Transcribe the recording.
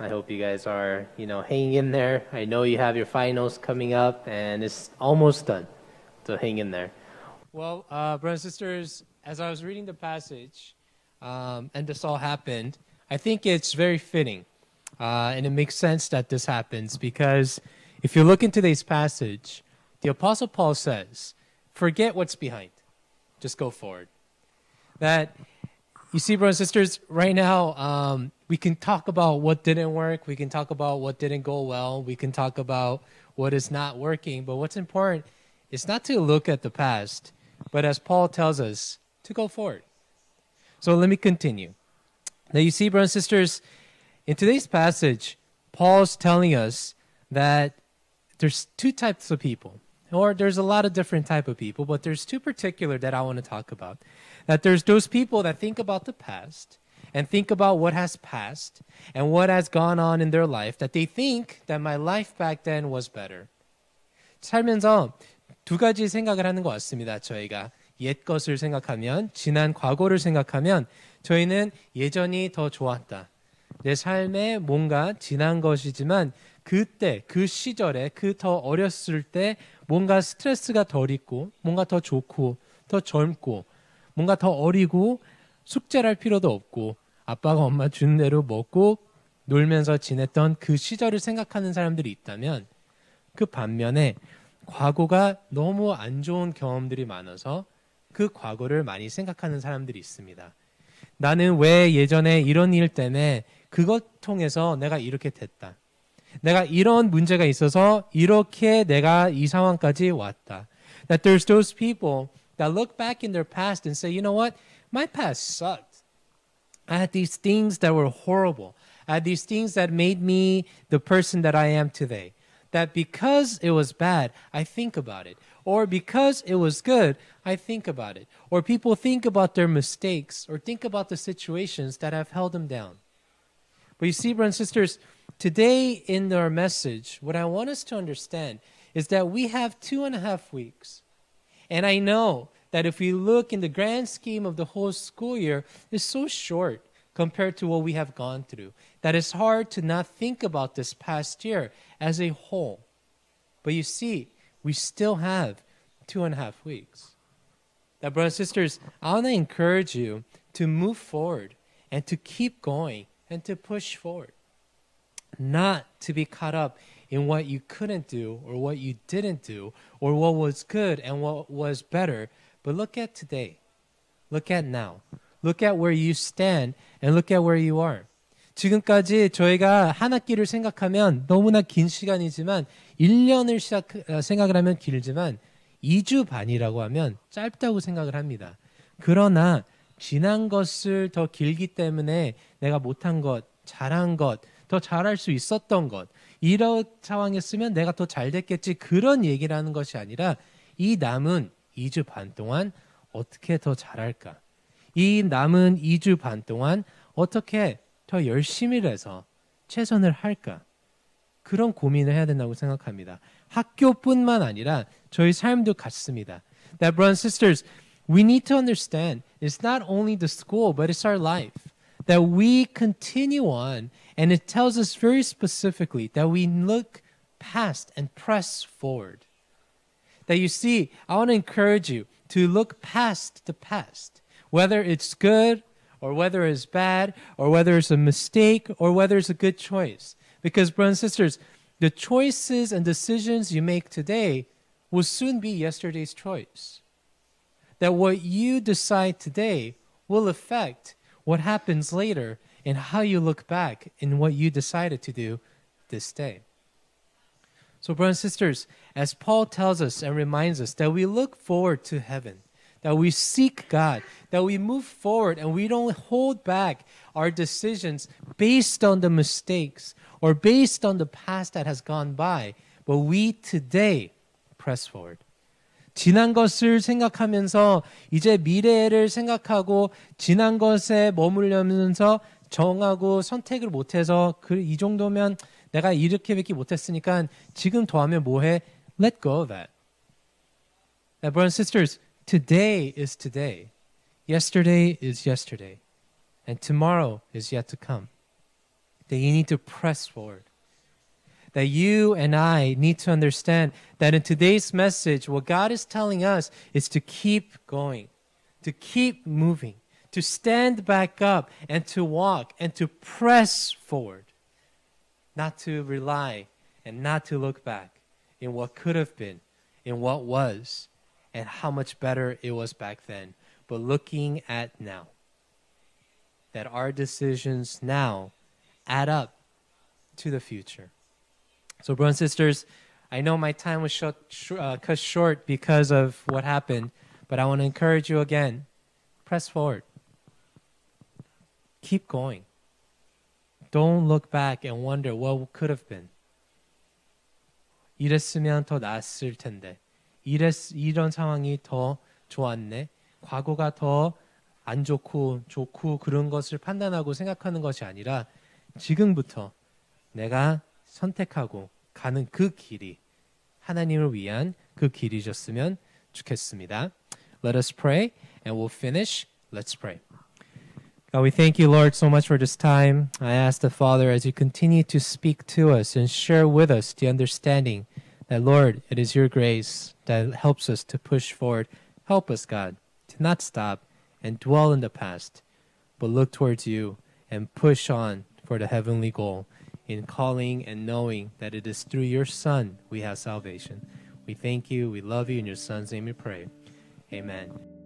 I hope you guys are, you know, hanging in there. I know you have your finals coming up and it's almost done. So hang in there. Well, uh, brothers and sisters, as I was reading the passage um, and this all happened, I think it's very fitting. Uh, and it makes sense that this happens because if you look into today's passage, the Apostle Paul says, forget what's behind, just go forward. That, you see, brothers and sisters, right now, um, we can talk about what didn't work, we can talk about what didn't go well, we can talk about what is not working, but what's important is not to look at the past, but as Paul tells us, to go forward. So let me continue. Now, you see, brothers and sisters, in today's passage, Paul's telling us that there's two types of people, or there's a lot of different type of people, but there's two particular that I want to talk about. That there's those people that think about the past and think about what has passed and what has gone on in their life that they think that my life back then was better. 살면서 두 가지 생각을 하는 것 같습니다. 저희가 옛 것을 생각하면 지난 과거를 생각하면 저희는 예전이 더 좋았다. 내 삶에 뭔가 지난 것이지만 그때 그 시절에 그 더 어렸을 때 뭔가 스트레스가 덜 있고 뭔가 더 좋고 더 젊고 뭔가 더 어리고 숙제를 할 필요도 없고 아빠가 엄마 준 대로 먹고 놀면서 지냈던 그 시절을 생각하는 사람들이 있다면 그 반면에 과거가 너무 안 좋은 경험들이 많아서 그 과거를 많이 생각하는 사람들이 있습니다. 나는 왜 예전에 이런 일 때문에 그것 통해서 내가 이렇게 됐다. 내가 이런 문제가 있어서 이렇게 내가 이 상황까지 왔다. That there's those people that look back in their past and say, you know what? My past sucked. I had these things that were horrible. I had these things that made me the person that I am today. That because it was bad, I think about it. Or because it was good, I think about it. Or people think about their mistakes or think about the situations that have held them down. But you see, brothers and sisters, today in our message, what I want us to understand is that we have two and a half weeks. And I know that if we look in the grand scheme of the whole school year, it's so short compared to what we have gone through that it's hard to not think about this past year as a whole. But you see, we still have two and a half weeks. Now, brothers and sisters, I want to encourage you to move forward and to keep going and to push forward. Not to be caught up in what you couldn't do or what you didn't do or what was good and what was better, but look at today. Look at now. Look at where you stand and look at where you are. 지금까지 저희가 한 학기를 생각하면 너무나 긴 시간이지만 1년을 시작, 생각을 하면 길지만 2주 반이라고 하면 짧다고 생각을 합니다. 그러나 지난 것을 더 길기 때문에 내가 못한 것, 잘한 것, 더 잘할 수 있었던 것, 이런 상황이었으면 내가 더 잘 됐겠지. 그런 얘기를 하는 것이 아니라 이 남은 2주 반 동안 어떻게 더 잘할까? 이 남은 2주 반 동안 어떻게 더 열심히 해서 최선을 할까? 그런 고민을 해야 된다고 생각합니다. 학교뿐만 아니라 저희 삶도 같습니다. That brothers and sisters, we need to understand it's not only the school, but it's our life. That we continue on, and it tells us very specifically that we look past and press forward. That you see, I want to encourage you to look past the past, whether it's good or whether it's bad or whether it's a mistake or whether it's a good choice. Because, brothers and sisters, the choices and decisions you make today will soon be yesterday's choice that what you decide today will affect what happens later and how you look back in what you decided to do this day. So, brothers and sisters, as Paul tells us and reminds us that we look forward to heaven, that we seek God, that we move forward and we don't hold back our decisions based on the mistakes or based on the past that has gone by, but we today press forward. 지난 것을 생각하면서 이제 미래를 생각하고 지난 것에 머물려면서 정하고 선택을 못해서 그 이 정도면 내가 이렇게밖에 못했으니까 지금 더하면 뭐해? Let go of that. Now, brothers and sisters, today is today. Yesterday is yesterday. And tomorrow is yet to come. that you need to press forward. That you and I need to understand that in today's message, what God is telling us is to keep going, to keep moving, to stand back up and to walk and to press forward, not to rely and not to look back in what could have been, in what was, and how much better it was back then, but looking at now. That our decisions now add up to the future. So, brothers and sisters, I know my time was short, uh, cut short because of what happened, but I want to encourage you again press forward, keep going. Don't look back and wonder what could have been. 이랬으면 더 나았을 텐데. 이랬, 이런 상황이 더 좋았네. 과거가 더 안 좋고 좋고 그런 것을 판단하고 생각하는 것이 아니라 지금부터 내가 선택하고 가는 그 길이 하나님을 위한 그 길이셨으면 좋겠습니다. Let us pray and we'll finish. Let's pray. God, we thank you, Lord, so much for this time. I ask the Father as you continue to speak to us and share with us the understanding that, Lord, it is your grace that helps us to push forward. Help us, God, to not stop and dwell in the past, but look towards you and push on for the heavenly goal in calling and knowing that it is through your Son we have salvation. We thank you, we love you, in your Son's name we pray. Amen.